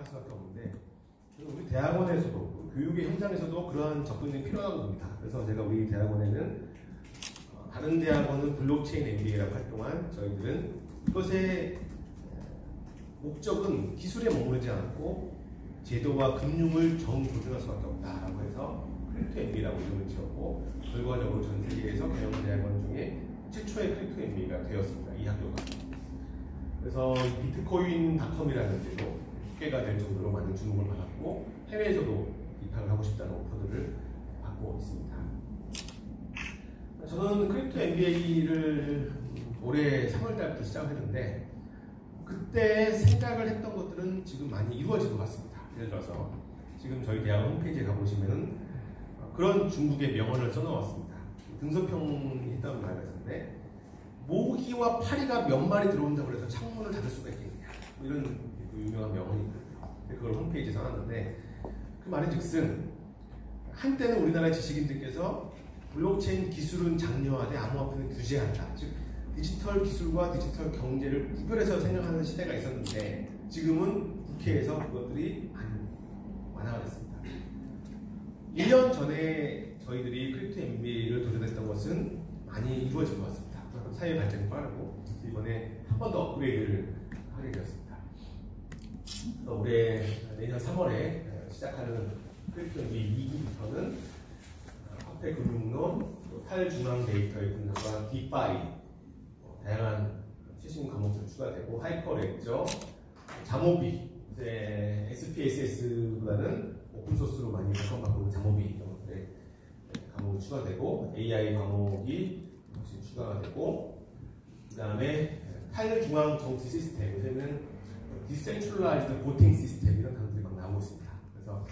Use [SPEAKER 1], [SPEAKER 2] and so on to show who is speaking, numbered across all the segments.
[SPEAKER 1] 생각할 수밖에 없는데 저는 우리 대학원에서도 교육의 현장에서도 그러한 접근이 필요하다고 봅니다. 그래서 제가 우리 대학원에는 어, 다른 대학원은 블록체인 MBA라고 할 동안 저희들은 이것의 목적은 기술에 머무르지 않고 제도와 금융을 정보증할 수밖에 없다라고 해서 크립토 MBA라고 이름을 지었고 결과적으로 전 세계에서 경영 대학원 중에 최초의 크립토 MBA가 되었습니다. 이 학교가. 그래서 비트코인닷컴이라는 데도 소개가 될 정도로 많은 주목을 받았고 해외에서도 입학을 하고 싶다는 오퍼들을 받고 있습니다. 저는 Crypto MBA를 올해 3월달부터 시작했는데 그때 생각을 했던 것들은 지금 많이 이루어진 것 같습니다. 예를 들어서 지금 저희 대학 홈페이지에 가보시면은 그런 중국의 명언을 써놓았습니다. 등소평이 했던 말가 있는데 모기와 파리가 몇 마리 들어온다고 해서 창문을 닫을 수가 있겠느냐 뭐 이런 그 유명한 명언이 있거든요. 그걸 홈페이지에 써놨는데 그 말인즉슨 한때는 우리나라 지식인들께서 블록체인 기술은 장려하되 암호화폐는 규제한다. 즉 디지털 기술과 디지털 경제를 구별해서 생각하는 시대가 있었는데 지금은 국회에서 그것들이 많이 완화가 됐습니다. 1년 전에 저희들이 Crypto MBA를 도전했던 것은 많이 이루어진 것 같습니다. 사회 발전이 빠르고 이번에 한 번 더 업그레이드를 하게 되었습니다. 올해 내년 3월에 시작하는 Crypto MBA 2기부터는 화폐 금융론, 탈중앙 데이터의 분석과 DeFi, 다양한 최신 과목들 추가되고 Hyperledger, jamovi, 이제 SPSS보다는 오픈소스로 많이 각광받고 있는 jamovi 이런 것들의 과목이 추가되고 AI 과목이 추가가 되고 그 다음에 탈중앙 정치 시스템 요새는 decentralized voting system 이런 단어들이 막 나오고 있습니다. 그래서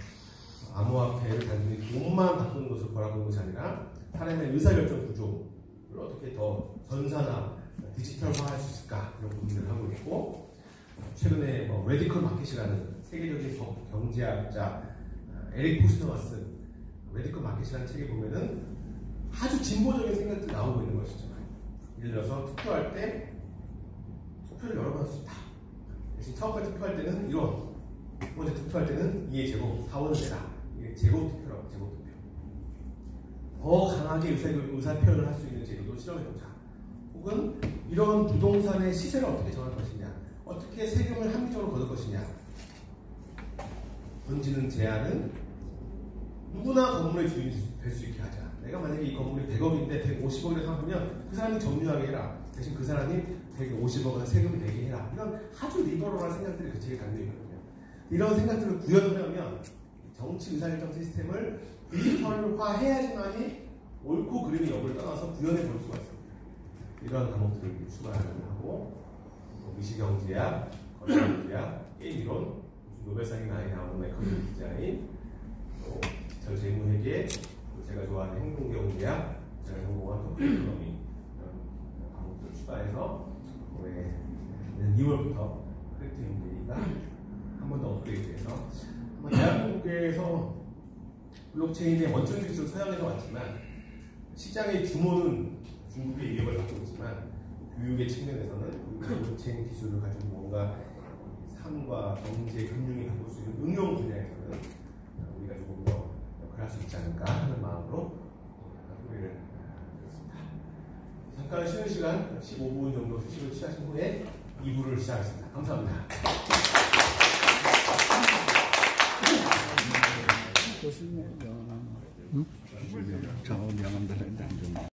[SPEAKER 1] 암호화폐를 단순히 돈만 바꾸는 것을 바라보는 것이 아니라 사람의 의사결정 구조를 어떻게 더 전산화, 디지털화할 수 있을까 이런 고민을 하고 있고 최근에 뭐 Radical Market이라는 세계적인 경제학자 에릭 포스너가 쓴 Radical Market이라는 책에 보면은 아주 진보적인 생각들이 나오고 있는 것이죠. 예를 들어서 투표할 때 투표를 여러 번 할 수 있다. 번째 투표할 때는 1원, 두 번째 투표할 때는 2의 제곱, 4원을 내라. 이게 제곱 투표라고, 제곱 투표. 더 강하게 의사, 의사 표현을 할 수 있는 제도도 실험해보자. 혹은 이런 부동산의 시세를 어떻게 정할 것이냐, 어떻게 세금을 합리적으로 거둘 것이냐. 던지는 제안은 누구나 건물의 주인이 될 수 있게 하자. 내가 만약에 이 건물이 100억인데 150억이라고 생각하면 그 사람이 정리하게 해라. 대신 그 사람이 150억은 세금을 내게 해라. 이런 아주 리버럴한 생각들이 그 책에 담겨 있거든요. 이런 생각들을 구현을 하면 정치 의사결정 시스템을 디지털화해야지만이 옳고 그름의 역을 떠나서 구현해 볼 수가 있습니다. 이러한 과목들을 추가하고 미시경제학, 거래경제학, 게임이론, 노벨상이 많이 나오는 economy design, 또 재무회계, 제가 좋아하는 행동경제학, 제가 전공한 token economy 이런 과목들을 추가해서 올해 2월부터 크리트 인데이가 한 번 더 업그레이드해서 대한민국에서 블록체인의 원천 기술 서양에서 왔지만 시장의 규모는 중국의 위협을 받고 있지만 교육의 측면에서는 블록체인 기술을 가지고 뭔가 삶과 경제, 금융이 바꿀 수 있는 응용 분야에서는 우리가 조금 더역 할 수 있지 않을까 하는 마음으로 소리를 드렸습니다. 잠깐 쉬는 시간 15분 정도 휴식을 취하신 후에 2부를 시작하겠습니다. 감사합니다.
[SPEAKER 2] 응? 저 명함들 안 좀.